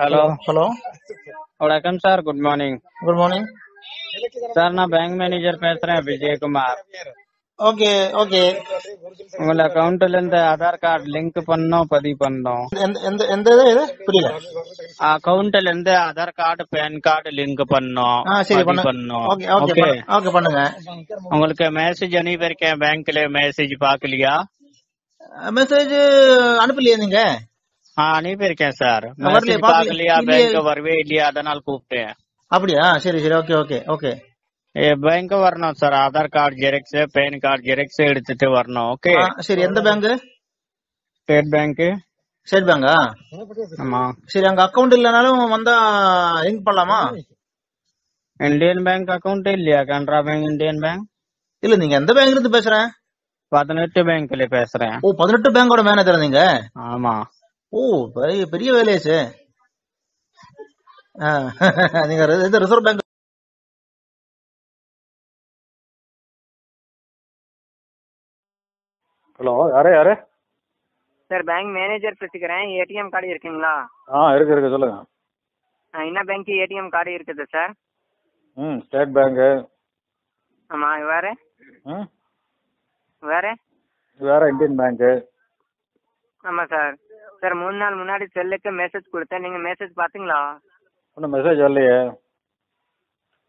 Hello hello வணக்கம் sir good morning good morning sir நான் bank manager பேசுறேன் Vijayakumar okay okay உங்கள அக்கௌண்ட்ல இருந்து ஆதார் கார்டு லிங்க் பண்ணோம் பதிவு பண்ணோம் எந்த எந்த எந்த இது இது புரியல அக்கௌண்ட்ல இருந்து Aadhaar card PAN card link பண்ணோம் ஆ சரி பதிவு பண்ணு பண்ணோம் ஓகே ஓகே ஓகே பண்ணு- ஓகே பண்ணுங்க உங்களுக்கு மெசேஜ் அனுப்பியிருக்கேன் பேங்க்ல மெசேஜ் பாக்கலையா மெசேஜ் அனுப்பலையே நீங்க ஆ அனுப்பியிருக்கேன் சார். வரலையே, மெசேஜ் பார்க்கல. பாக்கலையா இல்லையே. பேங்க் வரவே இல்லையா அதனால கூப்பிட்டேன். அப்படியா? சரி சரி ஓகே ஓகே ஓகே. பேங்க் வரணும் sir. Aadhaar card xerox PAN card xerox எடுத்துட்டு வரணும் ஓகே? சரி எந்த பேங்க்? State bank. ஸ்டேட் பேங்கா? ஆமா. சரி அங்க அக்கவுண்ட் இல்லனாலும் வந்தா லிங்க் பண்ணலாமா? இந்தியன் பேங்க் அக்கௌண்ட் இல்லையா? Canara bank Indian bank? இல்ல நீங்க எந்த பேங்க்ல இருந்து பேசுறேன்? பதினெட்டு பேங்க்ல பேசுறேன். ஓ பதினெட்டு பேங்கோட மேனேஜர் நீங்க? ஆமா. ஓ பெரிய பெரிய வேலையாச்சு நீங்க ரிசர்வ் பேங்க் ஹலோ யாரு யாரு? சார் பேங்க் மேனேஜர் பேசிக்கிறேன். ஏடிஎம் கார்டு இருக்குங்களா? ஆ இருக்கு இருக்கு சொல்லுங்க. ஆ, என்ன பேங்க் ஏடிஎம் கார்டு இருக்குது சார் ம் ஸ்டேட் பேங்க்கு ஆமா வேற? ம்? வேற? வேற இந்தியன் பேங்க்கு ஆமா சார் சார் மூணு நாள் முன்னாடி செல்லுக்கு மெசேஜ் கொடுத்தேன். நீங்க மெசேஜ் பாத்தீங்களா ஒன்றும் மெசேஜ் வரலையே.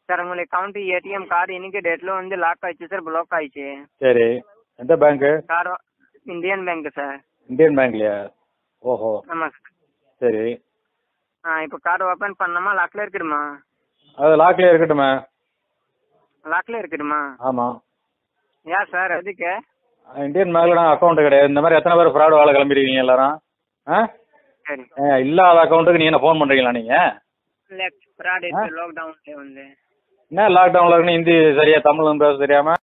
சார் உங்களுக்கு அக்கௌண்ட் ஏடிஎம் கார்டு இன்னைக்கு டேட்ல வந்து லாக் ஆயிடுச்சு சார் பிளாக் ஆயிடுச்சு. சரி. எந்த bank card Indian bank sir Indian பேங்க்லையா ஓஹோ. ஆமா சார் சரி. ஆ இப்போ கார்டு ஓபன் பண்ணாமா லாக்ல இருக்குதுமா அது லாக்லேயே இருக்கட்டுமே. லாக்ல இருக்குதுமா ஆமாம் ஏன் சார் அதுக்கு இந்தியன் பேங்க்ல நான் அக்கௌண்ட் கிடையாது. இந்த மாதிரி எத்தனை பேர் ஃப்ராட் வேலை கிளம்பிருக்கீங்க எல்லாரும்? ஆ? இல்லாத அக்கௌண்ட்டுக்கு நீ என்ன ஃபோன் பண்ணுறீங்களா நீங்கள் என்ன லாக்டவுனில் இருக்குன்னு ஹிந்தி சரியா தமிழும் பேச தெரியாமல்